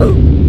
Oh.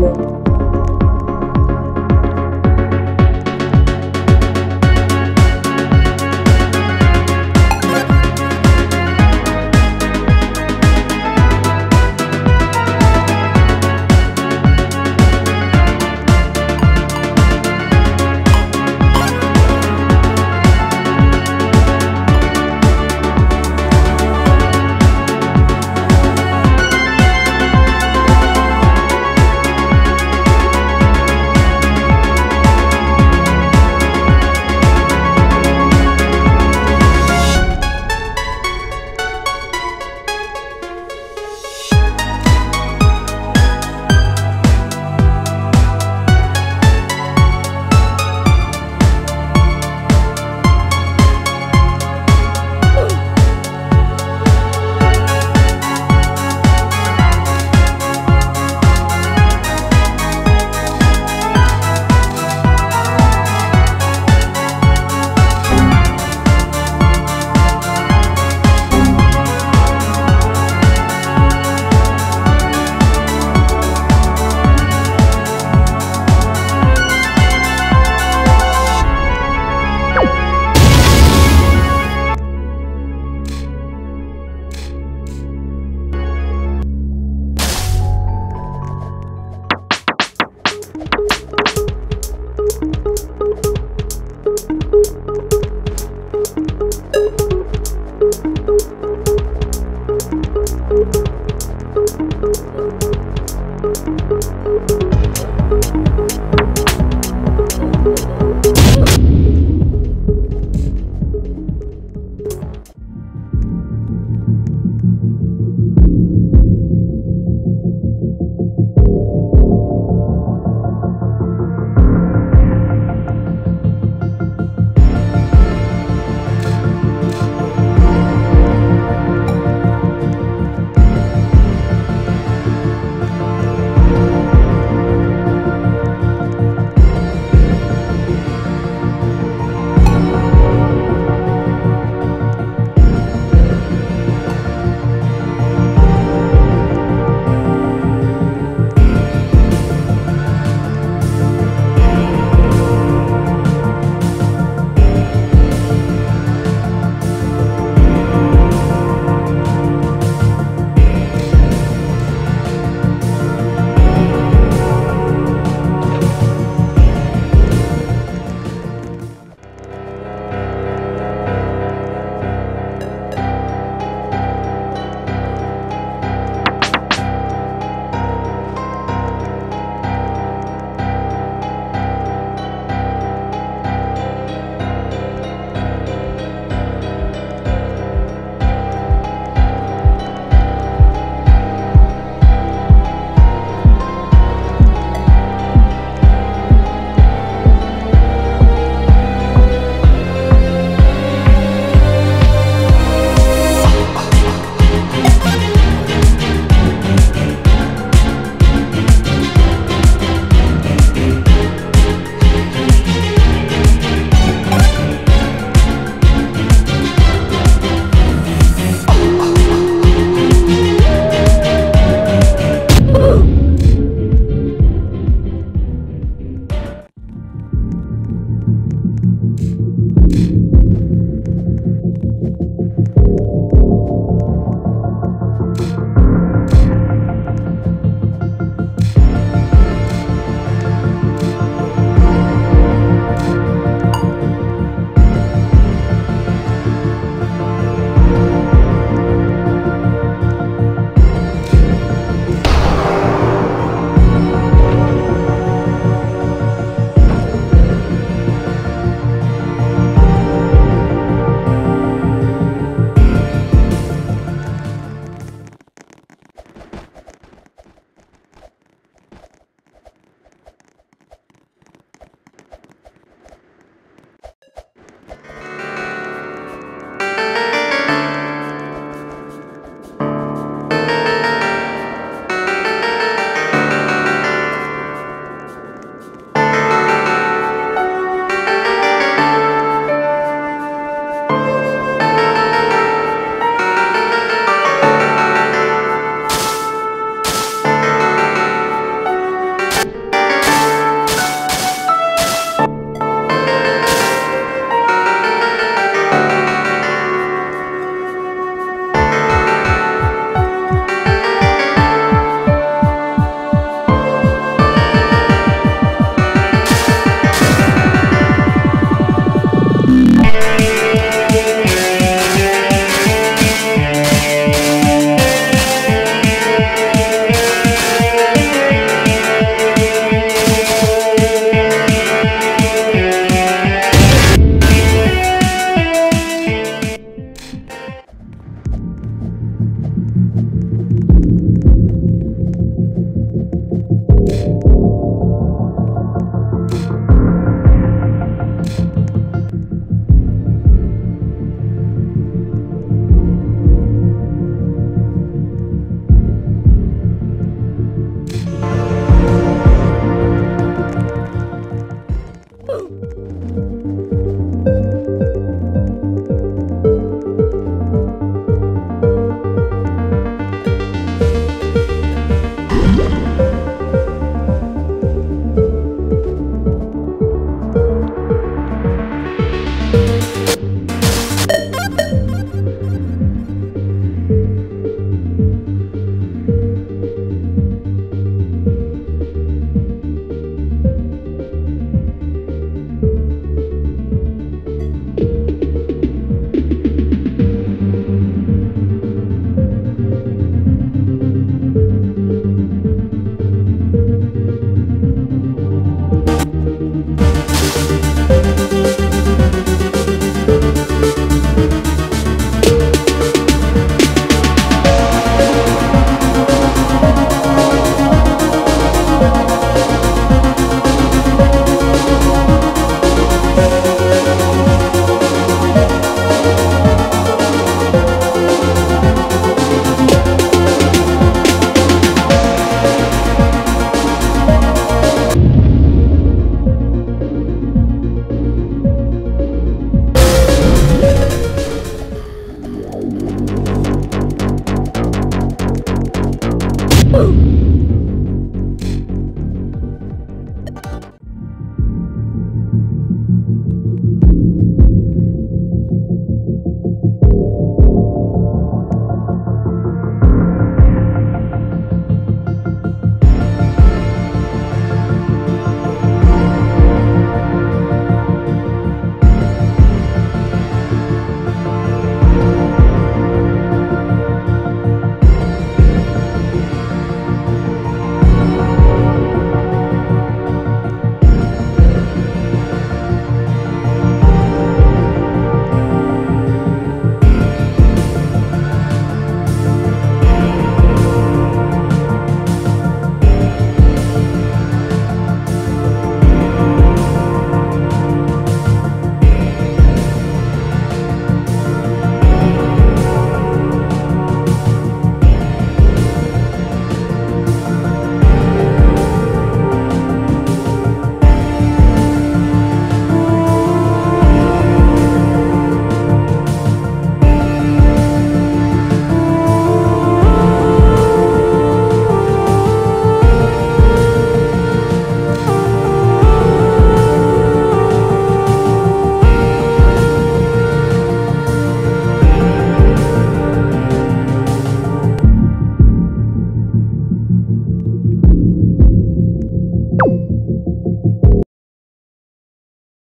Bye. Thank you.「Woo!